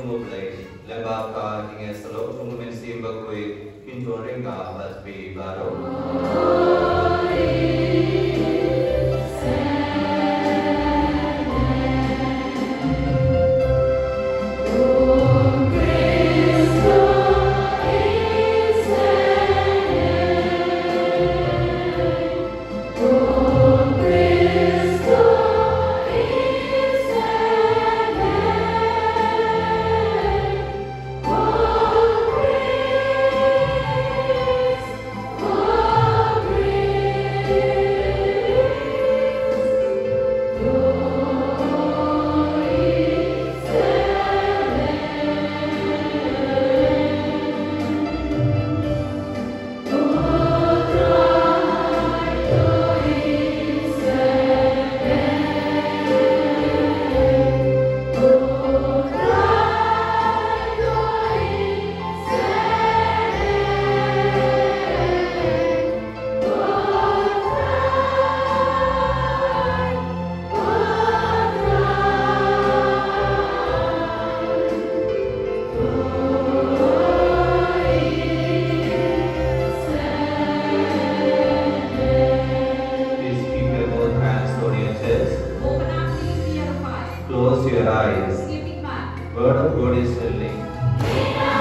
ုံးဖို့လေလဘာကာတင်းဆလုံးဖုံးမင်းစီဘကွေပင်တော်ရင်ကဘတ်ပေပါတော့ Christ. Word of God is linked.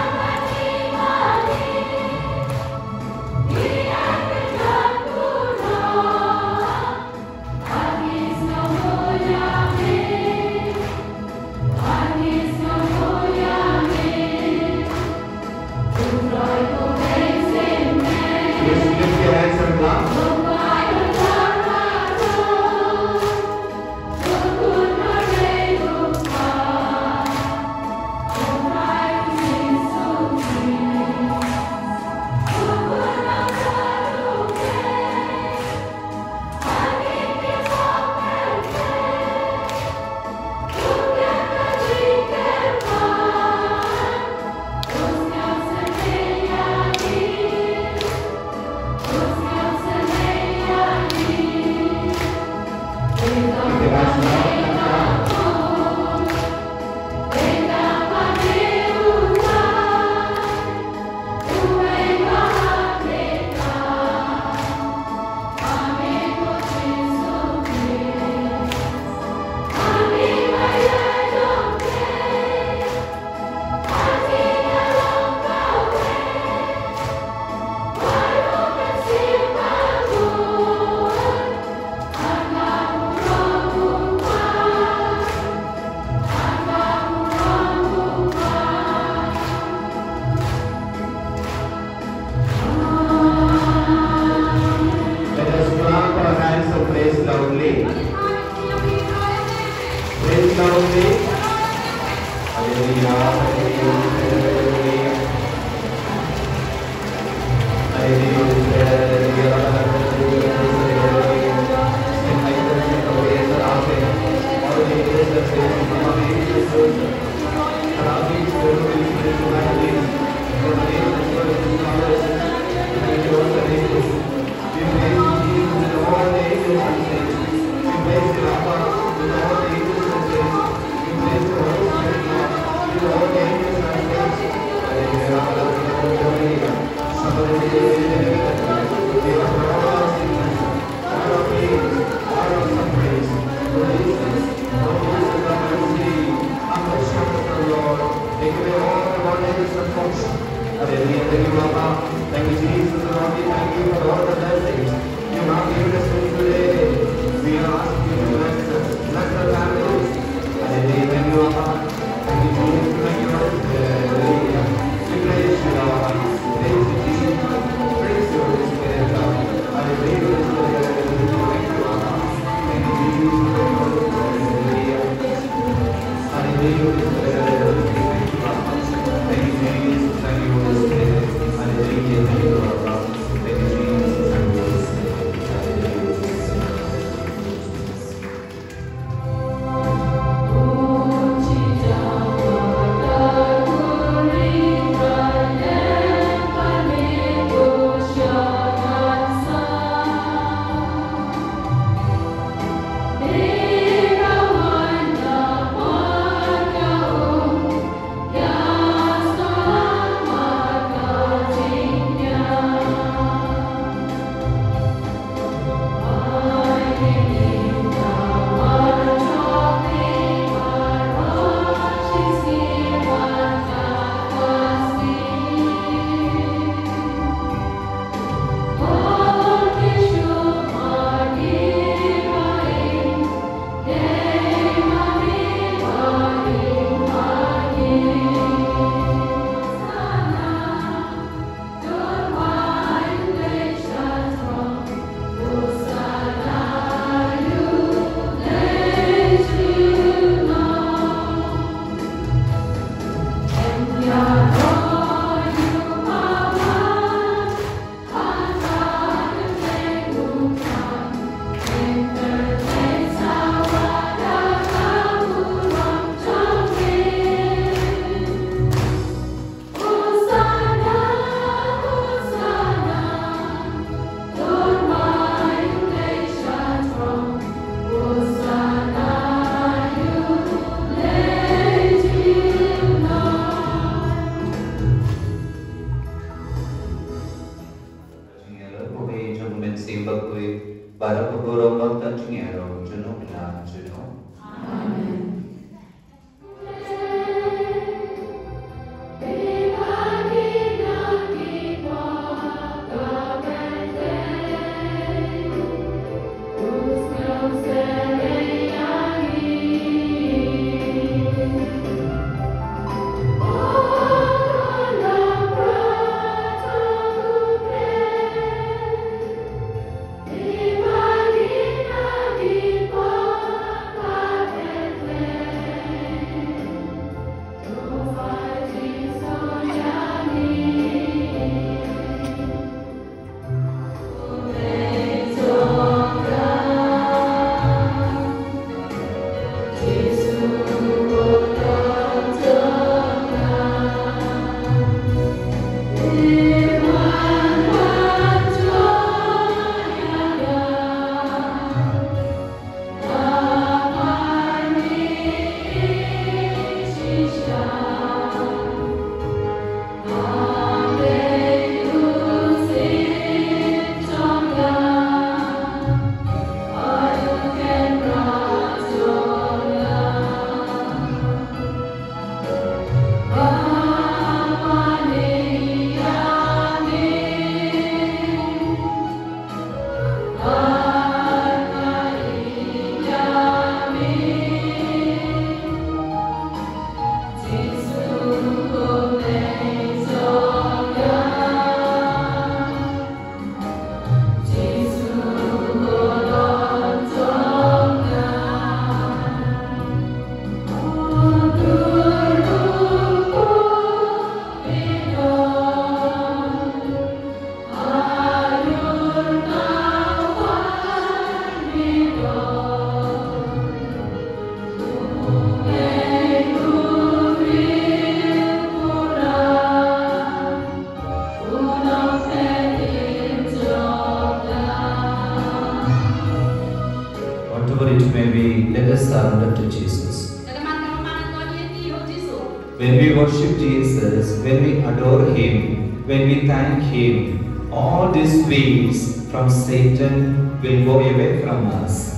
These weeds from Satan will go away from us.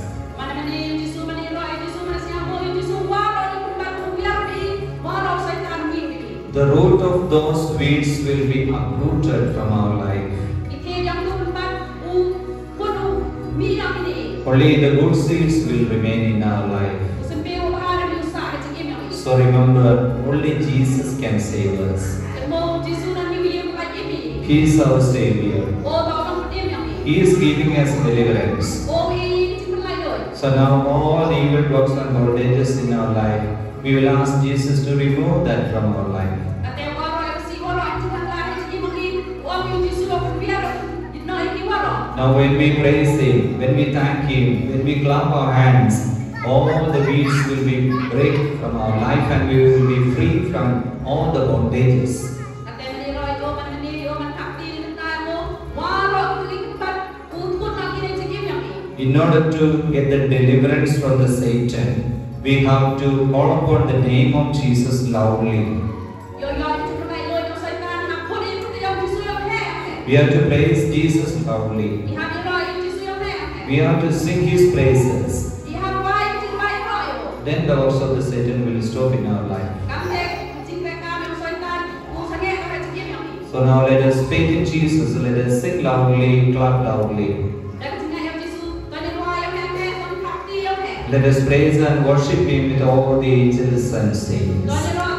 The root of those weeds will be uprooted from our life. Only the good seeds will remain in our life. So remember, only Jesus can save us. He is our Savior. He is giving us deliverance. So now all the evil works and bondages in our life, we will ask Jesus to remove that from our life. Now when we praise Him, when we thank Him, when we clap our hands, all the weeds will be break from our life and we will be free from all the bondages. In order to get the deliverance from the Satan, we have to call upon the name of Jesus loudly. We have to praise Jesus loudly. We have to sing His praises. Then the works of the Satan will stop in our life. So now let us faith in Jesus. Let us sing loudly, clap loudly. Let us praise and worship Him with all the angels and saints.